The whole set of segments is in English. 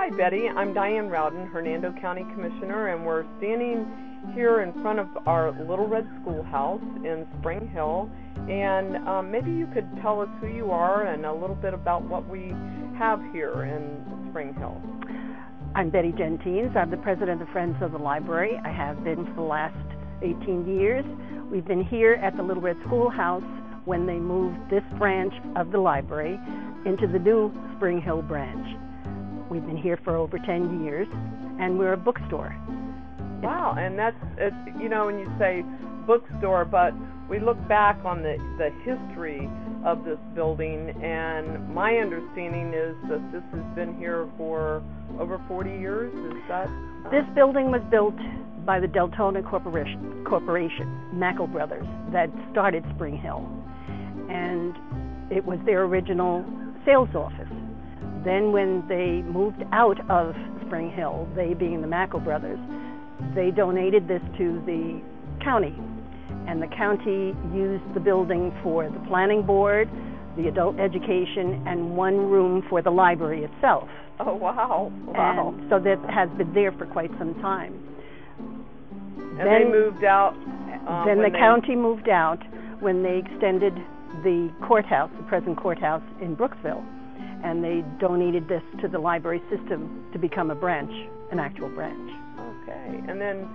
Hi, Betty. I'm Diane Rowden, Hernando County Commissioner, and we're standing here in front of our Little Red Schoolhouse in Spring Hill. And um, maybe you could tell us who you are and a little bit about what we have here in Spring Hill. I'm Betty Gentines. I'm the president of the Friends of the Library. I have been for the last 18 years. We've been here at the Little Red Schoolhouse when they moved this branch of the library into the new Spring Hill branch. We've been here for over 10 years, and we're a bookstore. Wow, and that's it, you know when you say bookstore, but we look back on the the history of this building, and my understanding is that this has been here for over 40 years. Is that? Uh, this building was built by the Deltona Corporation, Corporation, Mackle Brothers, that started Spring Hill, and it was their original sales office. Then, when they moved out of Spring Hill, they being the Mackle Brothers, they donated this to the county. And the county used the building for the planning board, the adult education, and one room for the library itself. Oh, wow. Wow. And so that has been there for quite some time. And then, they moved out. Um, then the they... county moved out when they extended the courthouse, the present courthouse in Brooksville, and they donated this to the library system to become a branch, an actual branch. Okay, and then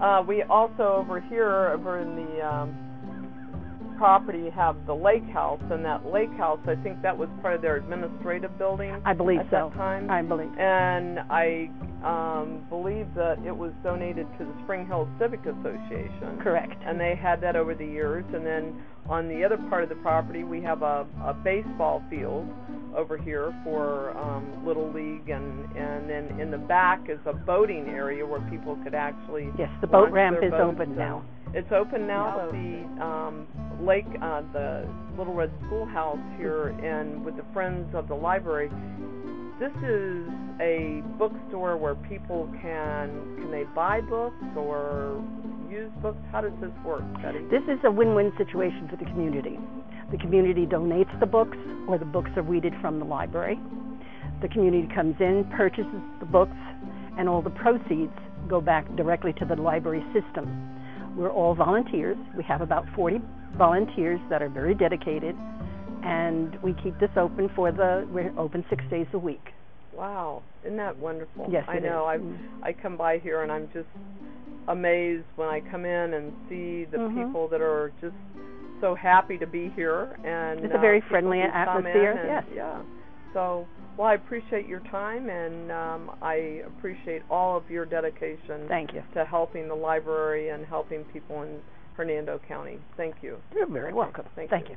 uh, we also over here, over in the um, property, have the lake house, and that lake house, I think that was part of their administrative building. I believe at so. That time. I believe. And I um, believe that it was donated to the Spring Hill Civic Association. Correct. And they had that over the years, and then on the other part of the property, we have a, a baseball field over here for um, Little League, and and then in the back is a boating area where people could actually. Yes, the boat ramp is open now. It's open now. The um, lake, uh, the Little Red Schoolhouse here, and with the Friends of the Library. This is a bookstore where people can can they buy books or use books? How does this work, Betty? This is a win-win situation for the community. The community donates the books, or the books are weeded from the library. The community comes in, purchases the books, and all the proceeds go back directly to the library system. We're all volunteers. We have about 40 volunteers that are very dedicated, and we keep this open for the, we're open six days a week. Wow, isn't that wonderful? Yes, I know. I I come by here and I'm just amazed when I come in and see the mm-hmm. people that are just so happy to be here and it's a very uh, friendly atmosphere. yes. Yeah. So, well, I appreciate your time and um, I appreciate all of your dedication. Thank you. To helping the library and helping people in Hernando County. Thank you. You're very welcome. Thank, Thank you. you.